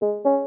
you